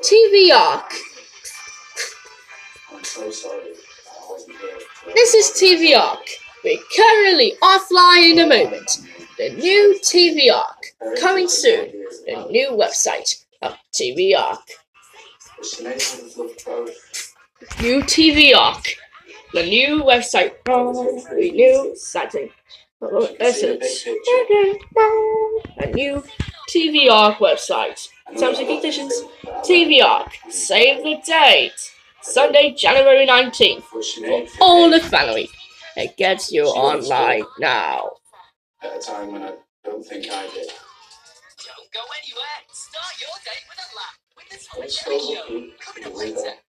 Tvark. This is Tvark. We're currently offline in a moment. The new Tvark coming soon. The new website of Tvark. New Tvark. The new website. Oh, the new sighting. Oh, this a new Tvark website. Terms and conditions. Tvark. Save the date. Sunday, January 19th. For all the family. It gets you online now. at a time when I don't think I did. Don't go anywhere. Start your day with a laugh with the Tom I'm and so Jerry Show. Coming up later there. on Boomerang